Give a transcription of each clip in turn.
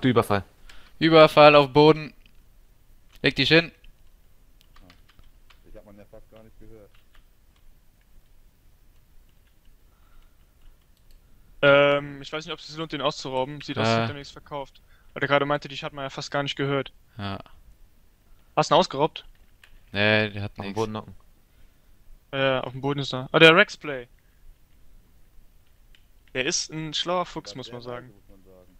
Du Überfall. Überfall auf Boden. Leg dich hin. Ich hab man ja fast gar nicht gehört. Ähm, ich weiß nicht, ob es sich lohnt, den auszurauben. Sieht aus, als Äh. hätte er nichts verkauft. Weil der gerade meinte, dich hat man ja fast gar nicht gehört. Ja. Hast du ihn ausgeraubt? Nee, der hat Auf nichts. Boden knocken. Äh, auf dem Boden ist er. Ah, der Rexplay. Der ist ein schlauer Fuchs, Ja, muss man sagen. Weise, muss man sagen.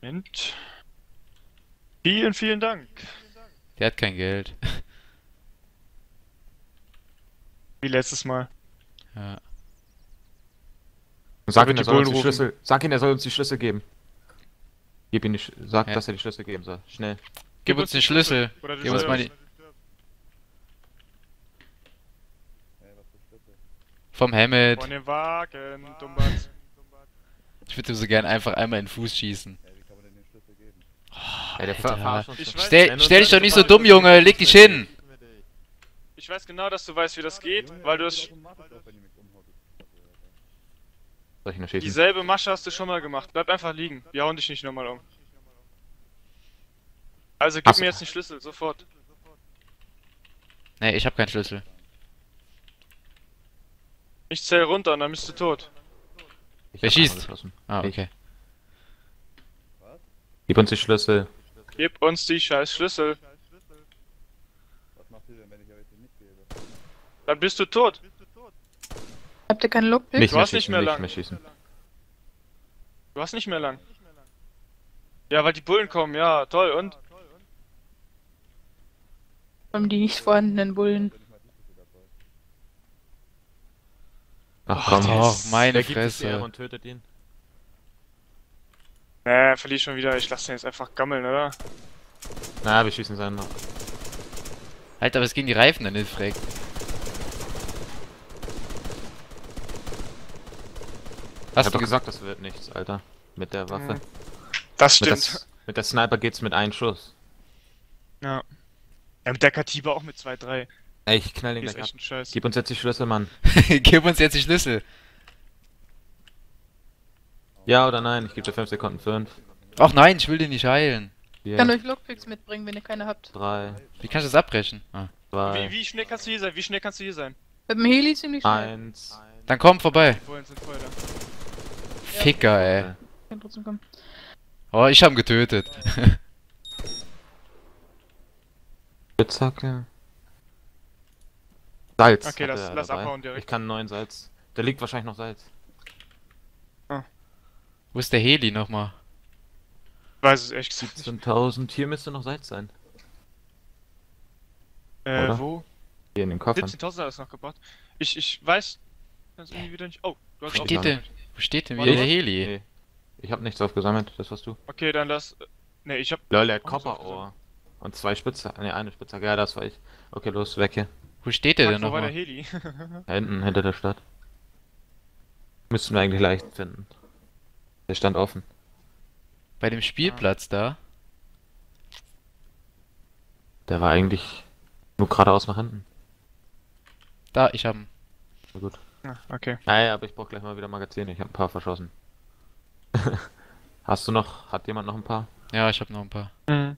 Moment. Vielen, vielen Dank. Der hat kein Geld. Wie letztes Mal. Ja. Sag ihm, er die soll uns die. Schlüssel. Sag ihm, er soll uns die Schlüssel geben. Gib ihm die Sch Sag, Hä? dass er die Schlüssel geben soll. Schnell. Gib uns den Schlüssel. Oder du Gib uns mal die. Vom Hammett. Von dem Wagen, Dumbat. Ich würde so gern einfach einmal in den Fuß schießen. Ey, wie kann man denn den Schlüssel geben? Ey, der Alter. Ich weiß- Stell, stell dich doch nicht so dumm, Junge. Leg dich hin. Ich weiß genau, dass du weißt, wie das geht, weil du umhaut. Soll ich ihn erschießen? Dieselbe Masche hast du schon mal gemacht. Bleib einfach liegen. Wir hauen dich nicht nochmal um. Also gib Ach so. mir jetzt den Schlüssel, sofort. Nee, ich hab keinen Schlüssel. Ich zähl runter und dann bist du tot. Ich Wer schießt? Ah, okay. Gib uns die Schlüssel. Gib uns die scheiß Schlüssel. Was macht ihr denn, wenn ich euch den nicht gebe? Dann bist du tot. Habt ihr keinen Lockpick? Nicht Du mehr hast nicht mehr nicht lang. mehr schießen. Du hast nicht mehr lang. Ja, weil die Bullen kommen, ja, toll, und? Allem die nicht vorhandenen Bullen. Dabei. Ach komm. Oh, meine Fresse. Und tötet ihn? Nee, verlier schon wieder. Ich lass den jetzt einfach gammeln, oder? Na, wir schießen seinen noch. Alter, was gehen die Reifen denn nicht fragt? Ich Hast hab du doch gesagt? das wird nichts, Alter. Mit der Waffe. Mhm. Das Mit, stimmt. das, mit der Sniper geht's mit einem Schuss. Ja. Ja, mit der Katiba auch mit 2-3. Ey, ich knall den gleich ab. Gib uns jetzt die Schlüssel, Mann. Gib uns jetzt die Schlüssel. Ja oder nein? Ich gebe dir 5 Sekunden. 5, Ach nein, ich will den nicht heilen. Ich kann 4, euch Lockpicks mitbringen, wenn ihr keine habt. 3, Wie kannst du das abbrechen? Ah. Wie, 2, wie schnell kannst du hier sein? Wie schnell kannst du hier sein? Mit dem Heli ziemlich schnell. 1. Dann komm vorbei. Sind da. Ficker, ey. Kann trotzdem kommen. Oh, ich hab ihn getötet. Spitzhacke. Salz. Okay, lass- lass abhauen direkt. Ich kann neuen Salz. Da liegt wahrscheinlich noch Salz. Wo ist der Heli nochmal? Weiß es echt gesagt nicht. 17.000. Hier müsste noch Salz sein. Äh, Oder? wo? Hier in den Koffern. 17.000 hat es noch gebracht. Ich, ich weiß. Das irgendwie wieder nicht. Oh, du hast Wo auch steht noch denn? Wo steht denn wieder der mal. Heli? Nee. Ich hab nichts aufgesammelt, das warst du. Okay, dann lass. Ne, ich hab. Lol, er hat Kopperohr. Und zwei Spitzhacken. Ne, eine Spitzhacke. Ja, das war ich. Okay, los, weg hier. Wo steht der denn wo war der nochmal? Heli? Da hinten, hinter der Stadt. Müssten wir eigentlich leicht finden. Der stand offen. Bei dem Spielplatz da? Der war eigentlich nur geradeaus nach hinten. Da, ich hab ihn. Na gut. Ah, okay. Naja, aber ich brauch gleich mal wieder Magazine. Ich habe ein paar verschossen. Hast du noch, hat jemand noch ein paar? Ja, ich hab noch ein paar. Mhm.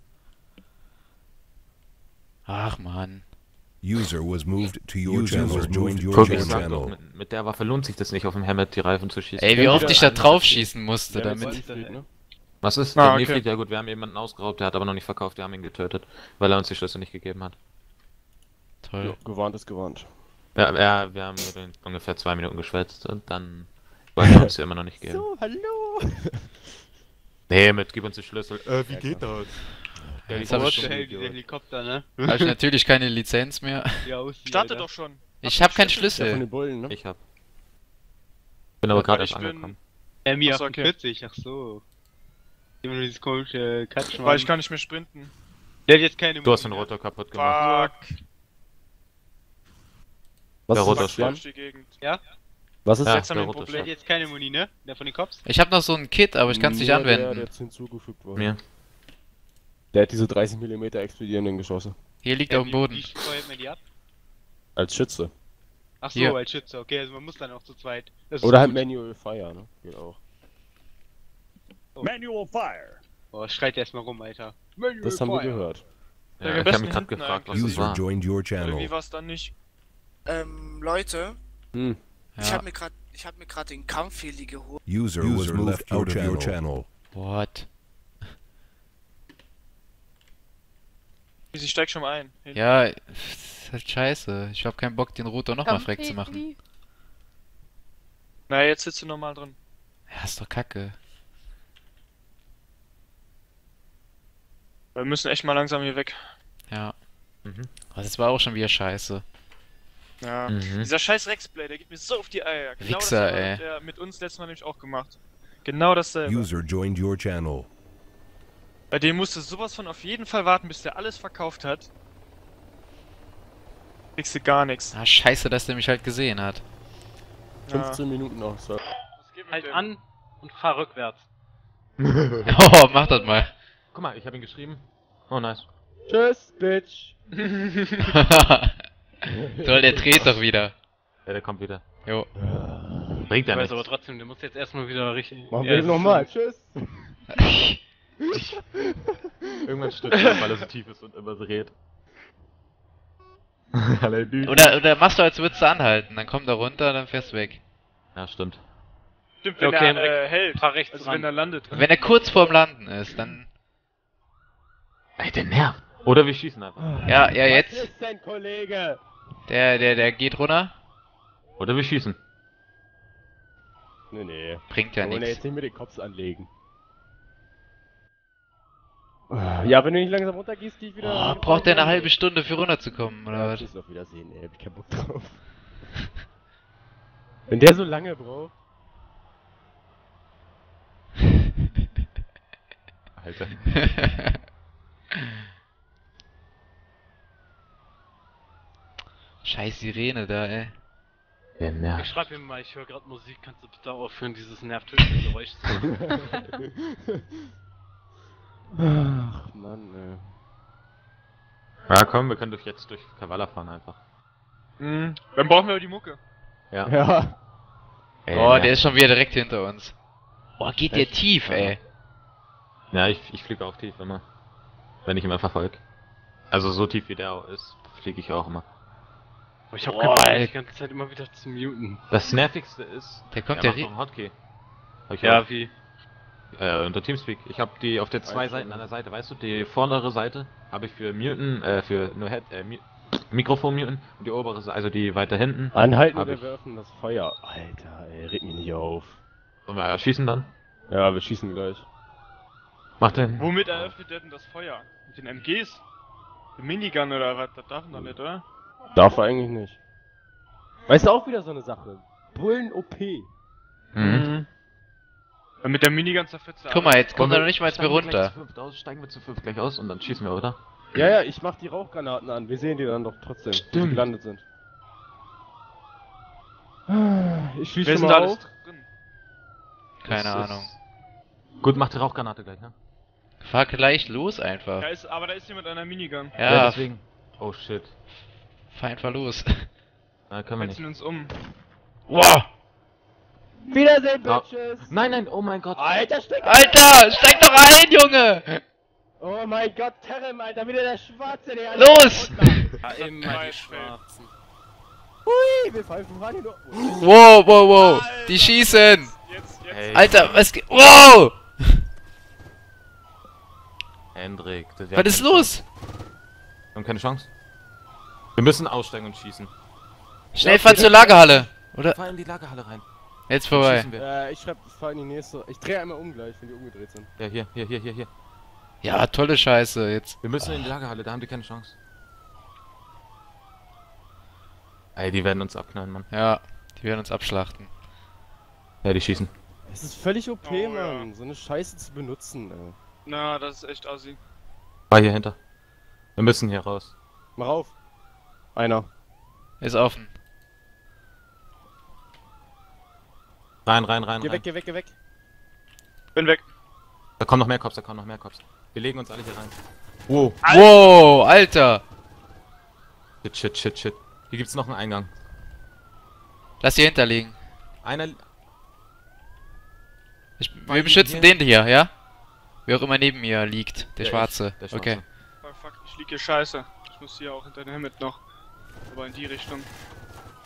Ach man. User was moved to your User channel. was Joined your channel. mit, mit der Waffe lohnt sich das nicht, auf dem Hammer die Reifen zu schießen. Ey, wie Ja, oft ich da drauf schießen musste, Wir jetzt damit. Ne? Was ist? Ah, der okay. Ja gut, wir haben jemanden ausgeraubt, der hat aber noch nicht verkauft, wir haben ihn getötet, weil er uns die Schlüssel nicht gegeben hat. Toll. Ja, gewarnt ist gewarnt. Ja, ja wir haben ungefähr zwei Minuten geschwätzt und dann wollte er uns immer noch nicht geben. hallo! Nee, mit gib uns die Schlüssel. Äh, wie Ja, geht klar. das? Ja, Ja, jetzt hab ich Heli, der Helikopter, ne? Hab ich natürlich keine Lizenz mehr. Ja, aussieht, Starte Alter. doch schon. Ich hab keinen Ja, von Schlüssel. den Bullen, ne? Ich hab. Bin aber gerade erst angekommen. Äh, Mi Ach so, okay. 48, ach so. Immer nur dieses komische Katschen. Weil ich kann nicht mehr sprinten. Der hat jetzt keine Du hast den Rotor kaputt gemacht. Fuck. Was Der ist Jan? Fuck die Gegend. Was ist Ja, Jetzt der Rotor Der hat Problem. jetzt keine Muni, ne? Der von den Cops? Ich hab noch so ein Kit, aber ich kann's nicht Nur Der, der anwenden. jetzt hinzugefügt wurde. Mir. Der hat diese 30 mm explodierenden Geschosse. Hier liegt Ja, auf dem Boden. Wie feuert man die ab? Als Schütze. Ach so, Hier. als Schütze, okay, also man muss dann auch zu zweit. Das Oder halt. Manual Fire, ne? Geht auch. Manual fire. Oh, schreit erstmal rum, Alter. Manual Das haben wir fire. gehört. Ja, Ja, ich habe mich gerade hinten gefragt, was das User war. joined your channel. Irgendwie war es dann nicht. Ähm, Leute, Hm. ich Ja. habe mir gerade ich habe mir gerade den Kampfheli geholt. User, was moved out of your channel. What? Sie steigt schon mal ein. Hinten. Ja, ist halt scheiße. Ich hab keinen Bock, den Rotor nochmal freck zu machen. Na, jetzt sitzt du normal drin. Ja, ist doch kacke. Wir müssen echt mal langsam hier weg. Ja. Mhm. Das war auch schon wieder scheiße. Ja. Mhm. Dieser scheiß Rexplay, der geht mir so auf die Eier. Genau Wichser, das ey. hat der mit uns letztes Mal nämlich auch gemacht. Genau dasselbe. User joined your channel. Bei dem musst du sowas von auf jeden Fall warten, bis der alles verkauft hat. Kriegst du gar nichts. Ah, scheiße, dass der mich halt gesehen hat. 15 Minuten noch. So. Halt an und fahr rückwärts. Oh, mach das mal. Guck mal, ich habe ihn geschrieben. Oh, nice. Tschüss, Bitch. Toll, der dreht doch wieder. Ja, der kommt wieder. Jo. Bringt ja Ich weiß nichts. aber trotzdem, der muss jetzt erstmal wieder richtig. Machen Ja, wir das nochmal. Tschüss. Irgendwann stürzt er, weil er so tief ist und immer so redet. Halleluja. Oder, oder machst du, als würdest du anhalten. Dann kommt er runter, dann fährst du weg. Ja, stimmt. Stimmt, wenn Okay, er äh, hält. Fahr rechts Also ran. wenn er landet. Wenn er kurz vorm Landen ist, dann. Ey, der nervt. Oder wir schießen einfach. Ja, ja, Was jetzt. ist denn, Kollege? Der, der, der geht runter. Oder wir schießen. Nee, nee. Bringt ja Wir nichts. jetzt nicht mit den Cops anlegen. Ja, wenn du nicht langsam runtergehst, geh ich wieder. Oh, braucht der eine halbe Stunde für runterzukommen, oder Ja, was? tschüss, auf Wiedersehen, ey. Hab ich keinen Bock drauf. wenn der so lange braucht. Alter. Scheiß Sirene da, ey. Der Ich nervt. schreib ihm mal, ich höre gerade Musik, kannst du bitte aufhören, dieses nervtötende Geräusch zu machen? Ach, Mann, ey. Ja, komm, wir können durch jetzt durch Kavala fahren einfach. Mhm. Dann brauchen wir aber die Mucke. Ja. Ja. Ey, Oh, nervt. der ist schon wieder direkt hinter uns. Oh, geht der tief, ey. Ja, ich, ich fliege auch tief immer. Wenn ich ihn einfach folge. Also so tief wie der auch ist, fliege ich auch immer. Aber ich hab Boah, keinen Bock, die ganze Zeit immer wieder zu muten. Das nervigste ist, Der kommt er ja Hotkey. Hab ich Ja, auch. wie? Äh, unter Teamspeak. Ich habe die auf der zwei Seiten an der Seite, weißt du, die vordere Seite habe ich für Muten, äh, für nur Head, äh, Mi Mikrofon muten und die obere Seite, also die weiter hinten. Anhalten oder ich. werfen das Feuer. Alter, ey, reg mich nicht auf. Und wir schießen dann. Ja, wir schießen gleich. Macht den. Womit eröffnet der denn das Feuer? Mit den MGs? Mit Minigun oder was? Das darf man doch nicht, oder? Darf er eigentlich nicht. Weißt du auch wieder so eine Sache? Bullen OP. Mhm. Ja, Mit der Minigun zerfetzt er Guck mal, jetzt kommt er noch nicht mal mehr wir gleich runter. aus, steigen wir zu fünft gleich aus und dann schießen wir, oder? Ja, ja, ich mach die Rauchgranaten an. Wir sehen die dann doch trotzdem, wenn die Stimmt. gelandet sind. Ich da mal alles auf. drin? Keine Das ist- Ahnung. Gut, mach die Rauchgranate gleich, ne? Fahr gleich los einfach. Da ist, aber da ist jemand an der Minigun. Ja, deswegen. Oh shit. fahr einfach los. Na, können wir Wechseln nicht. uns um. Wow! Wiedersehen, Ja. Bitches! Nein, nein, oh mein Gott. Alter, steck Alter, steig doch ein, Junge! Oh mein Gott, Terem, Alter, wieder der Schwarze, der Los! Ja, immer die Schwarzen. Hui, wir pfeifen fahren hier nur. Wow, wow, wow! Die schießen! Jetzt, jetzt. Ey, Alter, was geht? Wow! Hendrik. das- Was ist los? Wir haben keine Chance. Wir müssen aussteigen und schießen. Schnell fahr zur Lagerhalle! Oder? Fahr in die Lagerhalle rein. Jetzt vorbei. Äh, ich schreib, fahr in die nächste. Ich drehe einmal um gleich, wenn die umgedreht sind. Ja, hier, hier, hier, hier, hier. Ja, tolle Scheiße, jetzt. Wir müssen in die Lagerhalle, da haben die keine Chance. Ey, die werden uns abknallen, Mann. Ja, die werden uns abschlachten. Ja, die schießen. Es ist völlig OP, Oh, ja. Mann, so eine Scheiße zu benutzen, ey. Na, das ist echt assi. War hier hinter. Wir müssen hier raus. Mach auf. Einer. Ist offen. Rein, rein, rein, Geh rein. weg, geh weg, geh weg. Bin weg. Da kommen noch mehr Cops, da kommen noch mehr Cops. Wir legen uns alle hier rein. Wow. Wow, Alter! Shit, shit, shit, shit. Hier gibt's noch einen Eingang. Lass die hinterliegen. Einer. Ich, wir beschützen den hier, ja? Wer auch immer neben mir liegt. Der Ja, Schwarze. ich, der Okay. Schwarze. Oh, fuck, ich lieg hier scheiße. Ich muss hier auch hinter den Himmel noch. Aber in die Richtung.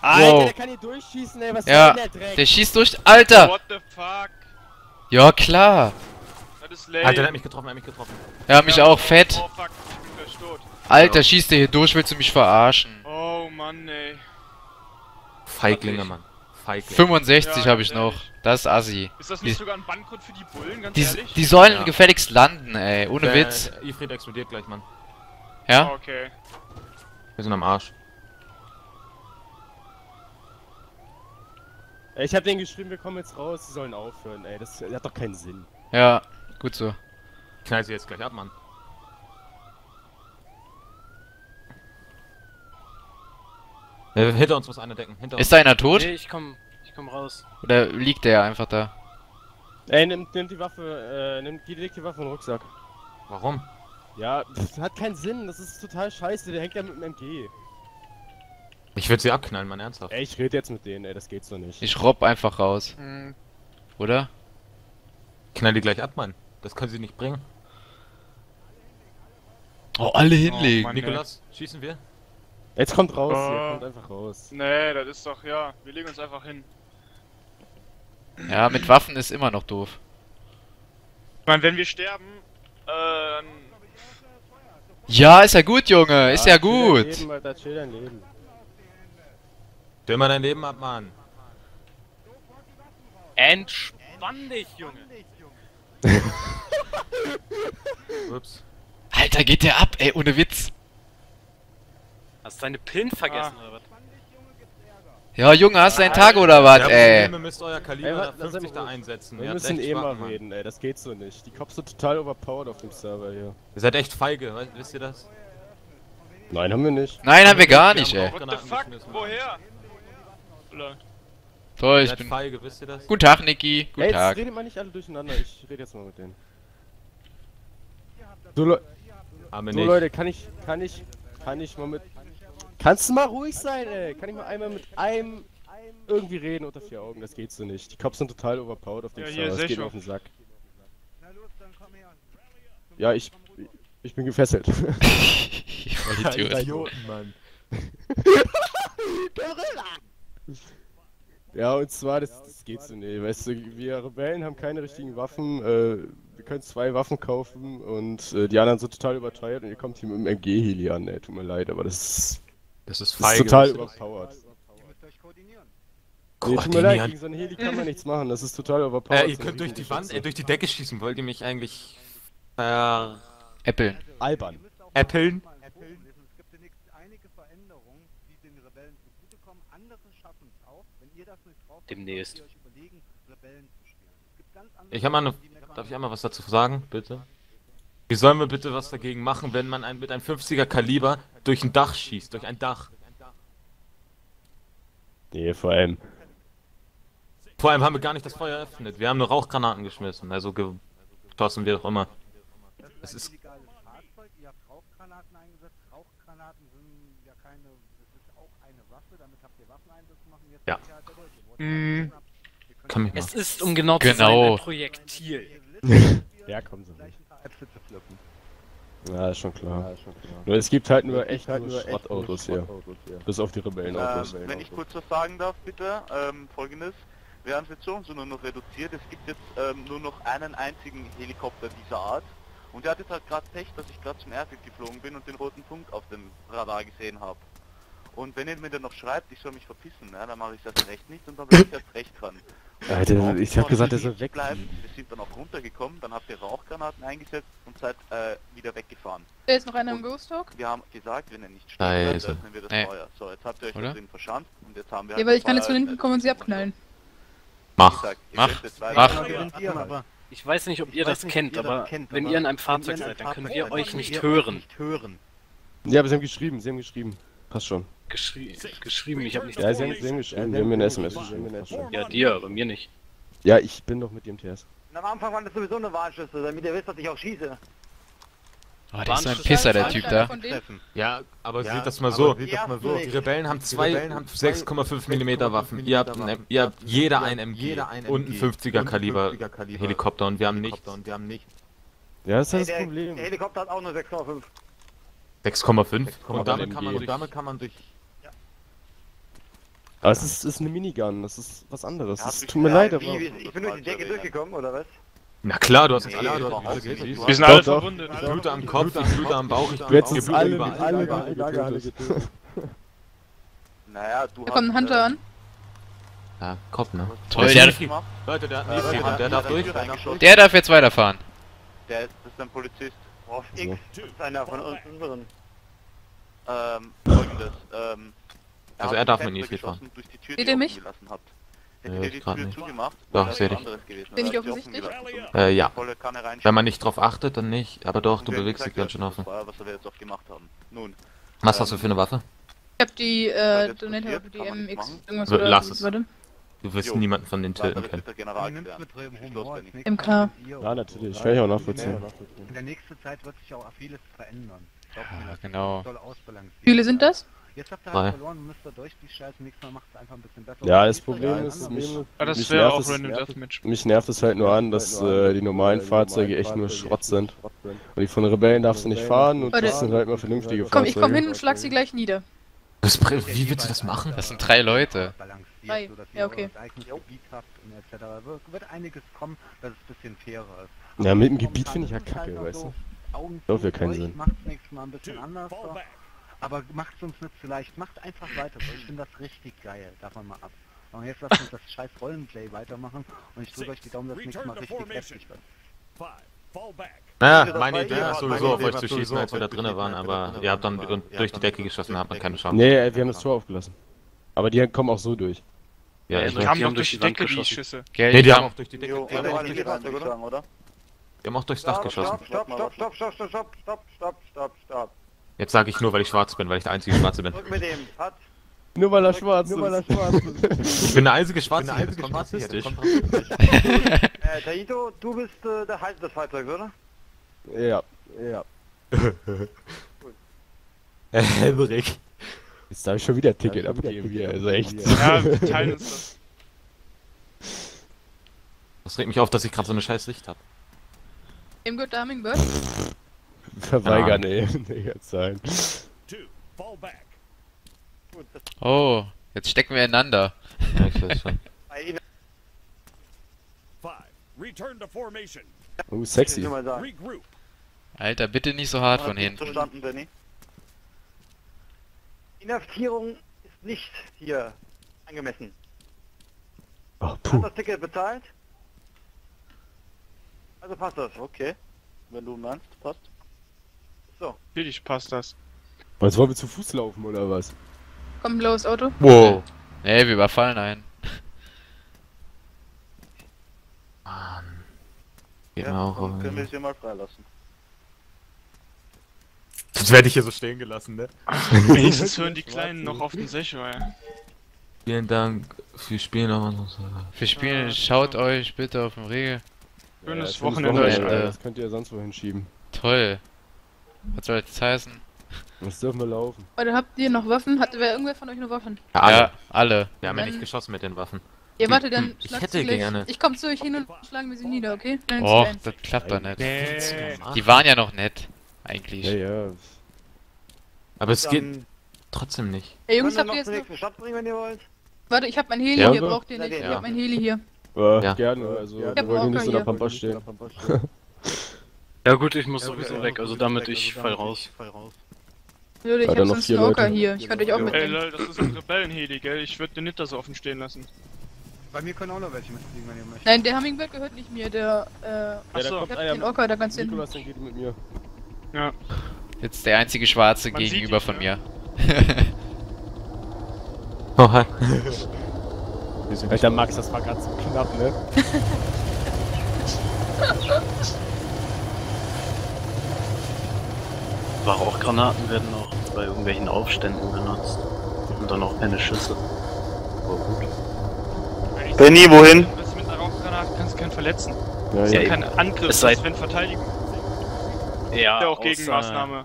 Alter, Wow. der kann hier durchschießen, ey, was Ja, soll der Dreck? Der schießt durch. Alter! What the fuck? Ja, klar. Das ist lame. Alter, der hat mich getroffen, er hat mich getroffen. Ja, mich Ja, auch oh, fett. Oh fuck, ich bin gleich tot. Alter, schießt der hier durch, willst du mich verarschen? Oh Mann, ey. Feiglinge, Mann. Feiglinge. 65 Ja, habe ich noch. Das ist assi. Ist das Die- nicht sogar ein Bandcode für die Bullen, ganz Die, ehrlich? die sollen Ja. gefälligst landen, ey. Ohne Der Witz. Ifrit explodiert gleich, Mann. Ja? Okay. Wir sind am Arsch. Ich hab denen geschrieben, wir kommen jetzt raus, sie sollen aufhören, ey, das hat doch keinen Sinn. Ja, gut so. Knall sie jetzt gleich ab, Mann. Äh, hinter uns muss einer decken. Hinter Ist uns. da einer tot? Nee, ich komm, ich komm raus. Oder liegt der einfach da? Ey, nimm, nimm die Waffe, äh, nimm die, leg die Waffe in den Rucksack. Warum? Ja, das hat keinen Sinn, das ist total scheiße, der hängt ja mit dem MG. Ich würde sie abknallen, Mann, ernsthaft. Ey, ich rede jetzt mit denen, ey, das geht so nicht. Ich robb einfach raus. Hm. Oder? Knall die gleich ab, Mann. Das können sie nicht bringen. Oh, alle hinlegen. Mann, Nikolas, schießen wir? Jetzt kommt raus, Oh. hier, kommt einfach raus. Nee, das ist doch, ja. Wir legen uns einfach hin. Ja, mit Waffen ist immer noch doof. Ich meine, wenn wir sterben, äh, dann. Ja, ist ja gut, Junge. Ist ja chill dein gut. Leben, Alter, chill dein Leben. Stell mal dein Leben ab, Mann. Entspann dich, Junge. Ups. Alter, geht der ab, ey, ohne Witz. Hast deine Pillen vergessen oder was? Ja, Junge, hast du einen Tag oder was, Ja, ey? Ihr müsst euer Kaliber Ey, wa- da lass 50 mal da einsetzen. Wir müssen eh mal reden, ey, das geht so nicht. Die Cops sind total overpowered auf dem Server hier. Ihr seid echt feige, wisst ihr das? Nein, haben wir nicht. Nein, haben wir gar nicht, ey. What the fuck? Woher? Toll, Ihr ich bin... feige, wisst ihr das? Guten Tag, Niki. Guten Ey, jetzt Tag. redet mal nicht alle durcheinander, ich rede jetzt mal mit denen. So, Le so. Leute, kann ich, kann ich, kann ich mal mit... Kannst du mal ruhig sein, ey? Kann ich mal einmal mit einem irgendwie reden unter vier Augen? Das geht so nicht. Die Cops sind total overpowered auf dem Ja, Server, das geht auf den Sack. Ja, ich, ich bin gefesselt. Idiot. Mann. Ja, und zwar, das, das geht so nicht. Weißt du, wir Rebellen haben keine richtigen Waffen. Äh, wir können zwei Waffen kaufen und äh, die anderen sind total überteuert und ihr kommt hier mit dem MG-Heli an, ey. Tut mir leid, aber das ist, Das ist das feige. ist total überpowered. Nee, tut mir leid, gegen so einen Heli kann man nichts machen. Das ist total überpowered. Äh, ihr könnt durch die Wand, äh, durch die Decke schießen. Wollt ihr mich eigentlich ver... Äppeln. Albern. Äppeln? Es gibt demnächst einige Veränderungen, die den Rebellen zugutekommen. Andere schaffen es auch. Wenn ihr das nicht braucht, Demnächst. ihr euch überlegen, Rebellen zu spielen. Es gibt ganz andere Ich habe mal eine... Darf ich einmal was dazu sagen, bitte? Wie sollen wir bitte was dagegen machen, wenn man ein, mit einem 50er Kaliber durch ein Dach schießt? Durch ein Dach. Nee, vor allem. Vor allem haben wir gar nicht das Feuer eröffnet. Wir haben nur Rauchgranaten geschmissen. Also geschossen, wie auch immer. Das Es ist ist- ein illegales Fahrzeug, ihr habt Rauchgranaten eingesetzt. Rauchgranaten sind ja keine, Ja. halt. Ihr könnt Kann mich Es mal. ist, um genau zu sein, Genau. ein Projektil. Ja, kommen sie nicht. Äpfel zu pflücken. Ja, ist schon klar. Nur es gibt halt nur echt nur Schrottautos hier. Bis auf die Rebellenautos. Ähm, wenn ich kurz was sagen darf, bitte, ähm, folgendes. Wir haben es jetzt so und so nur noch reduziert. Es gibt jetzt ähm, nur noch einen einzigen Helikopter dieser Art. Und der hat jetzt halt gerade Pech, dass ich gerade zum Airfield geflogen bin und den roten Punkt auf dem Radar gesehen habe. Und wenn ihr mir dann noch schreibt, ich soll mich verpissen, ja, dann mache ich das recht nicht und dann bin ich erst recht dran. Alter, ich hab gesagt, er soll weg wegbleiben. Wir sind dann auch runtergekommen, dann habt ihr Rauchgranaten eingesetzt und seid äh, wieder weggefahren. Da ist noch einer im Ghost Talk? Wir haben gesagt, wenn er nicht steht, dann Scheiße. öffnen wir das Nee. Feuer. So, jetzt habt ihr euch Oder? da drin verschanzt und jetzt haben wir Ja, halt weil ich kann jetzt von hinten kommen und sie abknallen. Mach. Gesagt, Mach. Mach. Ich weiß nicht, ob ihr das kennt, aber wenn ihr in einem Fahrzeug seid, dann können wir euch nicht hören. Ja, aber sie haben geschrieben, sie haben geschrieben. Passt schon. Geschri geschrieben, ich habe nicht. Ja, sie haben, sie haben geschrieben, wir haben mir eine SMS geschrieben. Ja, dir, aber mir nicht. Ja, ich bin doch mit dem TS. Am Anfang waren das sowieso eine Warnschüsse, damit ihr wisst, dass ich auch schieße. Oh, der ist so ein Pisser, der Typ da. Ja, aber Ja, seht das mal so. seht das mal so. Die Rebellen haben zwei 6,5 mm Waffen. Ihr habt, ein, M- ihr habt jeder ein MG und ein 50er Kaliber Helikopter und wir haben nichts. Und wir haben nicht. Ja, das ist das Problem. Helikopter hat auch nur 6,5. 6,5 Aber und damit kann man durch, damit kann man durch. Aber es ist, ist eine Minigun, das ist was anderes. Ja, tut mir ja, leid, wie- aber... ich bin durch die Decke durchgekommen, oder was? Na klar, du hast uns Nee, alle, hast Wir sind alle verwundet. Ich blute am Kopf, ich blute am Bauch, ich Du hättest uns blute alle, überall. alle, alle. Naja, du Da kommt ein Hunter an. Ja, Kopf, ne? Toll, Der Leute, der hat Äh, einen Liefhebel, der darf durch. der darf jetzt weiterfahren. Der ist, das ist ein Polizist. Auf X ist einer von uns unseren. Ähm, folgendes, ähm... Also er darf die mit Fenster Nilfried fahren. geschossen durch die Tür, Seht ihr mich? habt. Nö, Hättet ihr die Tür zugemacht, Doch, wäre seh was dich. gewesen. Bin ich offensichtlich? Äh, ja. Wenn man nicht drauf achtet, dann nicht. Aber doch, du bewegst dich ganz schön offen. was wir jetzt auch gemacht haben. Nun, Was hast du für eine Waffe? Ich hab die, äh, Donator die MX irgendwas So, oder... lass es. Warte. Du wirst Jo. niemanden von den tilten ist los, Benny. MK. Ja, natürlich, kann ich auch nachvollziehen. In der nächsten Zeit wird sich auch vieles verändern. Glaubt mir Ja, das. genau. Viele sind das? Jetzt habt ihr halt verloren, müsst ihr durch die Scheiße, nächstes Mal macht es einfach ein bisschen besser. Ja, das Problem ist, anders. mich, Ah, das mich nervt auch es- Deathmatch. mich nervt es halt nur an, dass äh, die normalen Fahrzeuge echt nur Schrott sind. Und die von Rebellen darfst du nicht fahren und Warte. das sind halt mal vernünftige Komm, ich Fahrzeuge. komm hin und schlag sie gleich nieder. Wie willst du das machen? Das sind drei Leute. Drei. sodass Ja, ihr okay. euer eigenes Gebiet habt und etc. Wird, wird einiges kommen, dass es ein bisschen fairer ist. Ja, mit dem Gebiet finde ich ja es halt kacke, noch weißt so, du. Augen Dafür zu, keinen Sinn. Macht's nächstes Mal ein bisschen anders. So. Aber macht's uns nicht vielleicht, macht einfach weiter. So. Ich finde das richtig geil, davon mal ab. Und jetzt lasst uns das scheiß Rollenplay weitermachen und ich drücke euch die Daumen, dass nächstes Mal richtig heftig wird. Ja, meine Idee war sowieso, auf euch zu schießen, als wir da drinnen waren, aber ihr habt dann durch die Decke geschossen, hat man keine Chance. Nee, wir haben das Tor aufgelassen. Aber die kommen auch so durch. Ja, Ja, Die kamen doch haben durch die Decke, die geschossen. Schüsse. Gell, Nee, die haben auch durch die Decke, Jo, die haben auch durch, die oder? haben auch durchs Dach geschossen. Stopp, stopp, stopp, stopp, stopp, stopp, stopp, stopp, stopp, stopp. Jetzt sage ich nur, weil ich schwarz bin, weil ich der einzige Schwarze bin. Drück mit dem. Hat. Nur weil er schwarz ist. Nur weil er schwarz Ich bin der einzige Schwarze, hier, das kommt rassistisch. Äh, Taito, du bist äh, der Halter des Fahrzeugs, oder? Ja, ja. Äh, Helberich. Jetzt darf ich schon wieder ein Ticket abgeben hier, also echt. Ja, wir teilen uns das. Das regt mich auf, dass ich gerade so eine scheiß Sicht habe. Eben gut, der Hummingbird. Verweigern, ey. Nee, jetzt sein. oh, jetzt stecken wir ineinander. Ja, ich weiß schon. Oh, sexy. Alter, bitte nicht so hart von hinten. Verstanden, Benny? Inhaftierung ist nicht hier angemessen. Ach, puh. das Ticket bezahlt? Also passt das. Okay. Wenn du meinst, passt. So. Natürlich passt das. Jetzt wollen wir zu Fuß laufen, oder was? Kommt ein blaues Auto. Wow. Nee, wir überfallen einen. Mann. Ja, Genau. dann können wir sie mal freilassen. Jetzt werde ich hier so stehen gelassen, ne? Wenigstens hören die Kleinen noch auf den Secho, ey. Vielen Dank für Spielen noch. Wir spielen, schaut euch bitte auf dem Regel. Schönes das Wochenende. Wochenende. Das könnt ihr sonst wohin schieben. Toll. Was soll das heißen? Das dürfen wir laufen. Oder habt ihr noch Waffen? Hat wer irgendwer von euch noch Waffen? Ja, alle. Ja, alle. Wir haben ja Dann- nicht geschossen mit den Waffen. Ihr wartet dann, Ich hätte gerne. Ich komm zu euch hin und schlagen wir sie nieder, okay? Nein, Oh, das klappt doch nicht. Nee. Die waren ja noch nett. Eigentlich. Ja, ja. Aber es geht trotzdem nicht. Hey Jungs, habt ihr jetzt nächsten Stadt bringen, wenn ihr wollt. Warte, ich hab mein Heli Ja. hier, braucht ihr nicht. Ja. Ich hab mein Heli hier. Äh, Ja. Gerne, also Ja, wir wollen nicht so in der. Pampa stehen. Ja gut, ich muss sowieso weg, also damit ich fall raus. Leute, ich hab noch sonst vier Leute. hier. Ich könnte euch auch Ey mitnehmen. lol, das ist ein Rebellenheli, gell? Ich würde den nicht da so offen stehen lassen. Bei mir können auch noch welche mitfliegen, wenn ihr möchtet. Nein, der Hummingbird gehört nicht mir. Der, äh, Achso. ich hab den Orca da ganz hinten. Nikolas, dann geht mit mir. Ja. Jetzt der einzige Schwarze Man gegenüber dich, von ja. mir. Oh, hi. Alter Max, das war ganz knapp, ne? Rauchgranaten werden auch bei irgendwelchen Aufständen benutzt. Und dann auch keine Schüsse. Aber gut. Benny, wohin? Das mit einer Rauchgranate kannst du keinen verletzen. Ja, Das ist Ja, ja kein Angriff, Es sei- wenn Verteidigung. Ja, Ja, auch Gegenmaßnahme.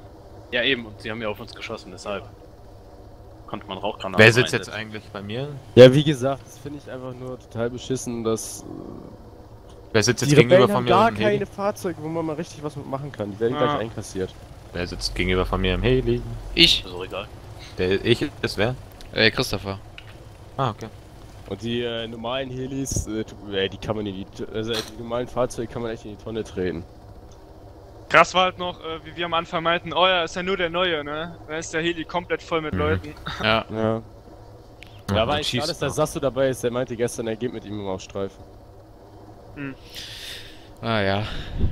Ja, eben, und sie haben ja auf uns geschossen, deshalb. Konnte man Rauchgranaten Wer sitzt jetzt einsetzen. eigentlich bei mir? Ja, wie gesagt, das finde ich einfach nur total beschissen, dass... äh, Wer sitzt jetzt Die gegenüber Rebellen von haben mir gar im Heli? keine Fahrzeuge, wo man mal richtig was machen kann. Die werden Ja. gleich einkassiert. Wer sitzt gegenüber von mir im Heli? Ich, auch egal. Der ich ist wer? äh, Christopher. Ah, okay. Und die äh, normalen Helis, äh, äh, die kann man in die... Also die normalen Fahrzeuge kann man echt in die Tonne treten. Krass war halt noch, äh, wie wir am Anfang meinten, oh ja, ist ja nur der Neue, ne? Da ist der Heli komplett voll mit Mhm. Leuten. Ja. Ja. Ja, Da war man ich schießt schade, dass der. Sasso dabei ist. Der meinte gestern, er geht mit ihm immer auf Streifen. Ah ja.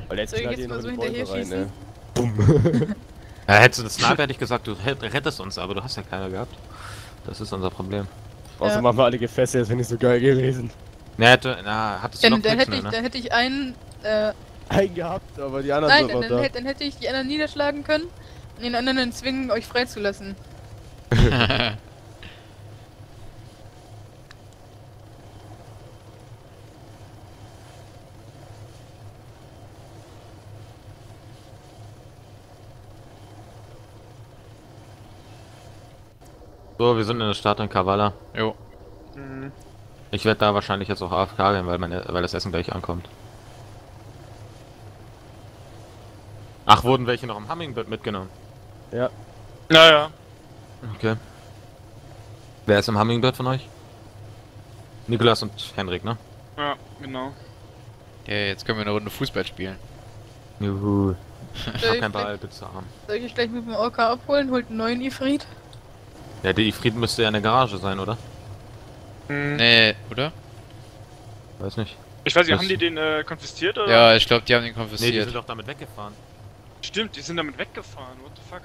Weil er Soll ich jetzt mal so hinterher Bäume schießen? ne? Ja, hättest du das Sniper hätte ich gesagt, du rett- rettest uns, aber du hast ja keiner gehabt. Das ist unser Problem. Außer Ja. machen wir alle gefesselt, das wäre nicht so geil gewesen. Ne, hätte, na, hattest du Dann, noch dann, Tricks, hätte ich, ne? dann hätte ich einen, äh, Einen gehabt, aber die anderen nein, sind dann, noch dann, da. hätte, dann hätte ich die anderen niederschlagen können und den anderen dann zwingen, euch freizulassen. So, wir sind in der Stadt in Kavala. jo. Mhm. Ich werde da wahrscheinlich jetzt auch AFK gehen, weil, meine, weil das Essen gleich ankommt. Ach, wurden welche noch im Hummingbird mitgenommen? Naja. Okay. Wer ist im Hummingbird von euch? Nikolas und Henrik, ne? Ja, genau. Ja, jetzt können wir eine Runde Fußball spielen. Juhu. Ich hab keinen Ball, bitte arm. soll ich euch gleich mit dem OK abholen? Holt einen neuen Ifrit? Ja, der Ifrit müsste ja in der Garage sein, oder? Mhm. Nee, oder? Weiß nicht. Ich weiß nicht, haben die den äh, konfisziert oder? Ja, ich glaube, die haben den Nee, die konfisziert. sind doch damit weggefahren. Stimmt, die sind damit weggefahren. What the fuck?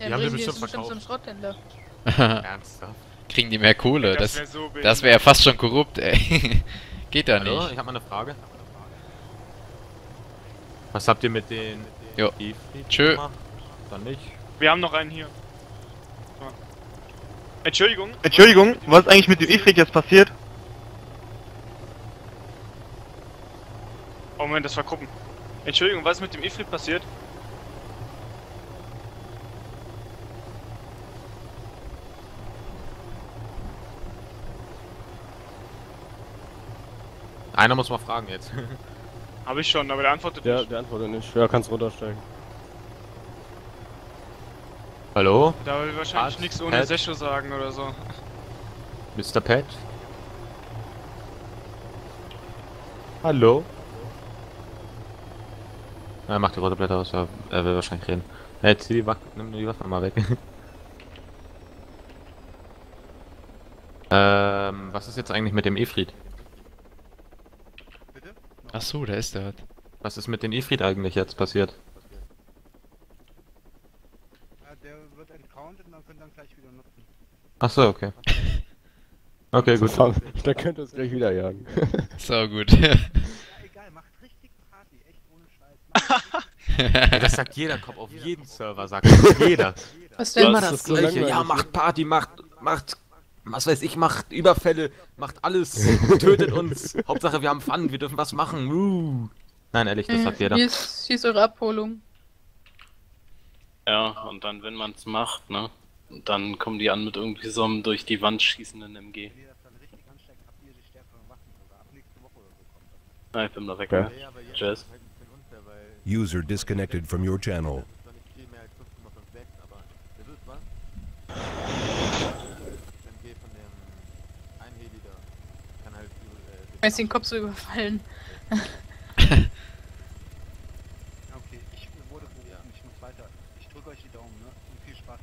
Ja, Die haben wir bringen die bestimmt jetzt bestimmt zum Schrotthändler. Ernsthaft? Kriegen die mehr Kohle? Das, wär so das wäre ja fast schon korrupt, ey. Geht da Hallo, nicht. ich habe mal eine Frage. Was habt ihr mit den Jo. Tschö. Dann nicht. Wir haben noch einen hier. So. Entschuldigung. Entschuldigung, was ist eigentlich mit dem Ifrit jetzt passiert? Oh Moment, das war Gruppen. Entschuldigung, was ist mit dem Ifrit passiert? Einer muss mal fragen jetzt. Habe ich schon, aber der antwortet Der, nicht. der antwortet nicht. Ja, kannst runtersteigen. Hallo? Da will wahrscheinlich nichts ohne Pat? Secho sagen oder so. Mr. Pet? Hallo? Er macht die rote Blätter aus, ja, er will wahrscheinlich reden. Hey, zieh die Waffe, nimm die Waffe mal weg. ähm, was ist jetzt eigentlich mit dem Ifrit? Ach so, da ist der. Was ist mit dem Ifrit eigentlich jetzt passiert? der wird entcounted und dann könnt ihr dann gleich wieder nutzen. Ach so, okay. Okay, gut. So, da könnt ihr uns gleich wieder jagen. So gut. Ja, egal, macht richtig Party, echt ohne Scheiß. Macht Das sagt jeder Kopf auf jedem Server, sagt das jeder. Was Ja, denn? Immer das das ist so gleiche. Ja, macht Party, macht, macht, was weiß ich, macht Überfälle, macht alles, tötet uns. Hauptsache wir haben Fun, wir dürfen was machen. Uh. Nein, ehrlich, das sagt jeder. Hier ist, hier ist eure Abholung. Ja, und dann, wenn man's macht, ne? Dann kommen die an mit irgendwie so einem durch die Wand schießenden MG. Das. Na, ich bin da weg. Ja. ne? Tschüss. User disconnected from your channel. Weiß den Kopf so überfallen. Ja, okay, ich wurde berufen, ich muss weiter. Ich drücke euch die Daumen, ne? Und viel Spaß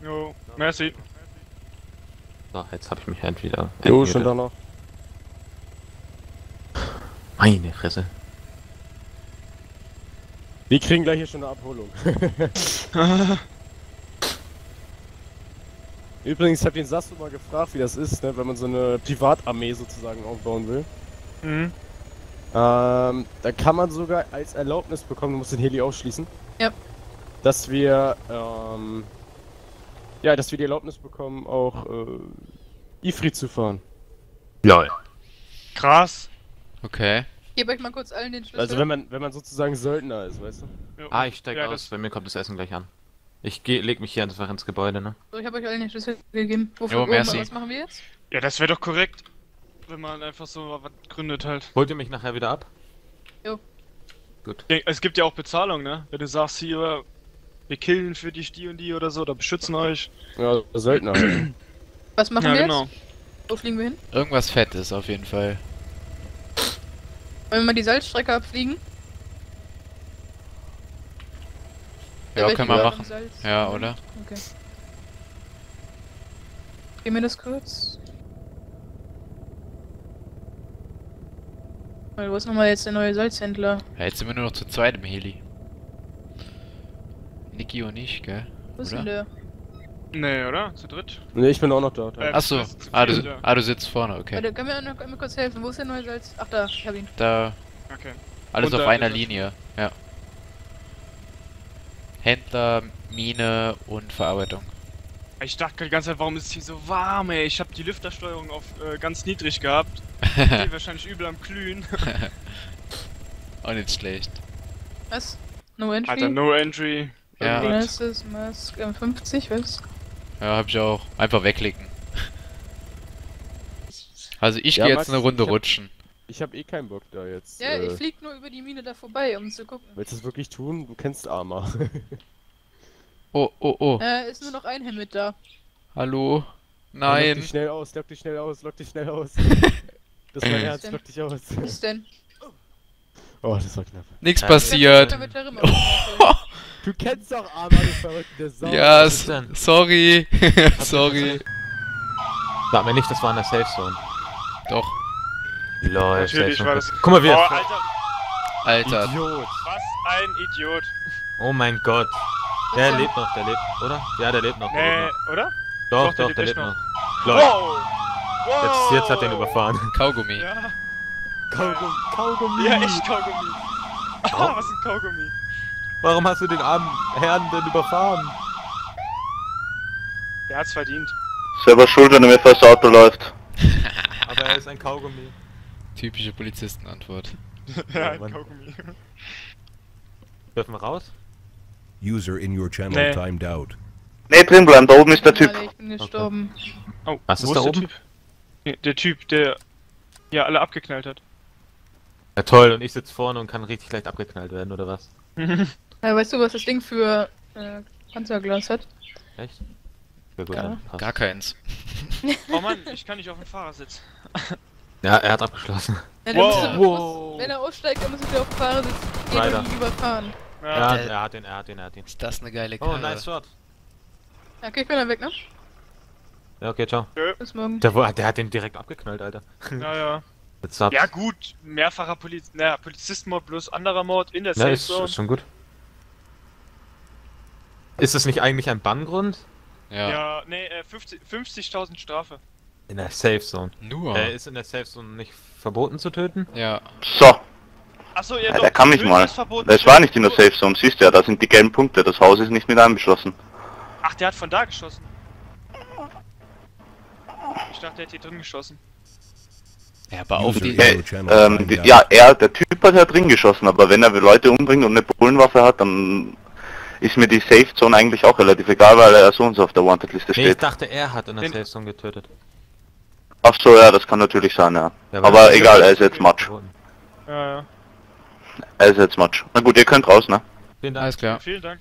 noch. Jo, merci. So, jetzt habe ich mich halt wieder. Jo, schon da noch. Meine Fresse. Wir kriegen gleich hier schon eine Abholung. Übrigens, ich hab den Sasso mal gefragt, wie das ist, ne, wenn man so eine Privatarmee sozusagen aufbauen will. Mhm. Ähm, da kann man sogar als Erlaubnis bekommen, du musst den Heli ausschließen. Ja. Dass wir, ähm, ja, dass wir die Erlaubnis bekommen, auch, äh, Ifrit zu fahren. Lol. Krass. Okay. Gebt euch mal kurz allen den Schlüssel. Also wenn man, wenn man sozusagen Söldner ist, weißt du? Jo. Ah, ich steig Ja, aus, bei mir kommt das Essen gleich an. Ich geh, leg mich hier einfach ins Gebäude, ne? So, ich habe euch allen den Schlüssel gegeben. Wofür, Jo, merci. was machen wir jetzt? Ja, das wäre doch korrekt. Wenn man einfach so was gründet halt. Holt ihr mich nachher wieder ab? Ja, Es gibt ja auch Bezahlung, ne? Wenn du sagst, hier, wir killen für dich die und die oder so, oder beschützen euch. Ja, Söldner. halt. Was machen ja, wir genau. jetzt? Wo fliegen wir hin? Irgendwas Fettes auf jeden Fall. Wollen wir mal die Salzstrecke abfliegen? Ja, welche können wir machen. Salz? Ja, oder? Okay. Gib mir das kurz. Weil, wo ist nochmal jetzt der neue Salzhändler? Ja, jetzt sind wir nur noch zu zweit im Heli. Niki und ich, gell? Wo ist denn der? Nee, oder? Zu dritt? ne, ich bin auch noch da. Äh, Achso, ist ah, du, ja. ah, du sitzt vorne, okay. Warte, noch kann mir kurz helfen? Wo ist der neue Salz? Ach da, ich hab ihn. Da, Okay. alles Und auf einer ist er. Linie, ja. Händler, Mine und Verarbeitung. Ich dachte die ganze Zeit, warum ist es hier so warm, ey? Ich habe die Lüftersteuerung auf äh, ganz niedrig gehabt. Die wahrscheinlich übel am Glühen. Auch nicht schlecht. Was? No Entry? Alter, no entry. Ja. Genesis Mask M50, was? Ja, hab ich auch. Einfach wegklicken. Also ich Ja, gehe jetzt eine Runde ich hab- rutschen. Ich hab eh keinen Bock da jetzt. Ja, äh, ich flieg nur über die Mine da vorbei, um zu gucken. Willst du das wirklich tun? Du kennst Arma. Oh, oh, oh. Äh, ist nur noch ein Hemd da. Hallo? Lock Nein. dich schnell aus, lock dich schnell aus, lock dich schnell aus. Das ist mein Ernst, lock dich aus. Was ist denn? Oh, das war knapp. Nichts Ja, passiert. Du kennst doch Arma, du verrückte Sau. Ja, Was ist s- denn? sorry. sorry. Sag mir nicht, das war in der Safe Zone. Doch, Lol, Natürlich war das- Guck mal, wie Oh, er- Alter, Alter. Idiot. was ein Idiot. Oh mein Gott. Der lebt noch, der lebt, oder? Ja, der lebt noch. Der Nee, lebt noch. oder? Doch, Doch, der doch, lebt der lebt noch. noch. Lol. Wow! Wow! Jetzt, jetzt hat er ihn überfahren. Kaugummi. Ja, Kaugummi, Kaugummi. ja echt Kaugummi. Ah, was ein Kaugummi. Warum hast du den armen Herrn denn überfahren? Der hat's verdient. Selber schuld, wenn er mir vors Auto läuft. Aber er ist ein Kaugummi. Typische Polizistenantwort. ja, ein Kaugummi. Dürfen wir raus? User in your channel Nee. timed out. Ne, drin bleiben, da oben ist der Typ. Ich bin gestorben. Oh, Was ist da der oben? Typ? Nee, Der Typ, der ja alle abgeknallt hat. Ja toll, und ich sitze vorne und kann richtig leicht abgeknallt werden, oder was? Ja, weißt du, was das Ding für äh, Panzerglas hat? Echt? Ja, gut, Ja. Gar keins. oh Mann, ich kann nicht auf dem Fahrersitz. Ja, er hat abgeschlossen. Ja, Wow. müsste, Wow. muss, wenn er aussteigt, dann muss er wieder auf den Fahrersitz gehen Leider. überfahren. Ja, Der- er hat ihn, er hat ihn, er hat ihn. Ist das eine geile Oh, Karre? nice shot. Ja, Okay, ich bin dann weg, ne? Ja, okay, ciao. Bis morgen. Der, der hat den direkt abgeknallt, Alter. Ja, ja. Ja gut, mehrfacher Poliz naja, Polizistenmord plus anderer Mord in der Ja, Safe ist, Zone. ist schon gut. Ist es nicht eigentlich ein Banngrund? Ja. Ja, nee, äh, 50 50.000 Strafe. In der Safe Zone. Nur. Äh, ist in der Safe Zone nicht verboten zu töten? ja. So, Achso, ja, ja, der kann mich mal. ist verboten. Das war nicht in der Safe Zone, siehst du ja, da sind die gelben Punkte. Das Haus ist nicht mit eingeschlossen. Ach, der hat von da geschossen. Ich dachte, der hat hier drin geschossen. Ja, aber auf die. channel ähm, die, ja, er, der Typ hat ja drin geschossen, aber wenn er Leute umbringt und eine Polenwaffe hat, dann ist mir die Safe Zone eigentlich auch relativ egal, weil er so und so auf der Wanted-Liste Nee, ich steht. dachte, er hat in der Den- Safe Zone getötet. Ach so, ja, das kann natürlich sein, ja. ja aber egal, er ist jetzt Matsch. Ja, ja. Er ist jetzt Matsch. Na gut, ihr könnt raus, ne? Vielen Dank. Alles klar. Vielen Dank.